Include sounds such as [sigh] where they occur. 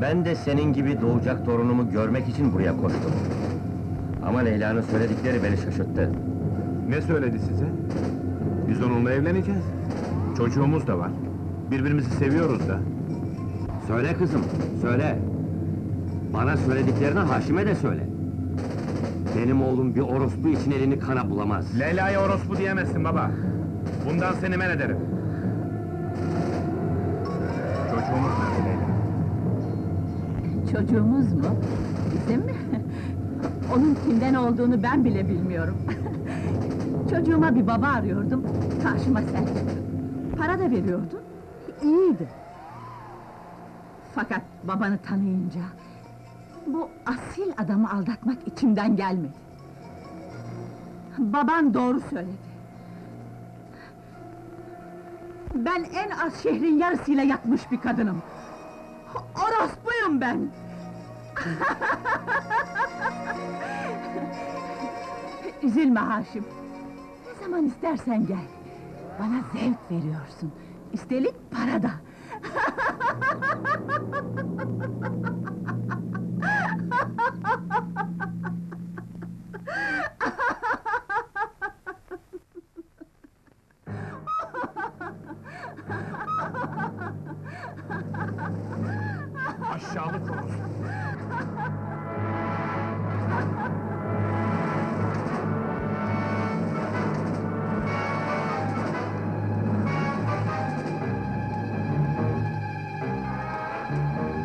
Ben de senin gibi doğacak torunumu görmek için buraya koştum. Ama Leyla'nın söyledikleri beni şaşırttı. Ne söyledi size? Biz onunla evleneceğiz. Çocuğumuz da var. Birbirimizi seviyoruz da. Söyle kızım, söyle. Bana söylediklerini Haşim'e de söyle. Benim oğlum bir orospu için elini kana bulamaz. Leyla'ya orospu diyemezsin baba. Bundan seni men ederim. Çocuğumuz nerede Leyla? Çocuğumuz mu? Bizim mi? [laughs] Onun kimden olduğunu ben bile bilmiyorum. [laughs] Çocuğuma bir baba arıyordum, karşıma sen çıktın. Para da veriyordun, iyiydi. Fakat babanı tanıyınca... ...bu asil adamı aldatmak içimden gelmedi. Baban doğru söyledi. Ben en az şehrin yarısıyla yatmış bir kadınım. Orospuyum ben! [laughs] Üzülme Haşim. Ne zaman istersen gel. Bana zevk veriyorsun. Üstelik para da. Aşağılık orospu.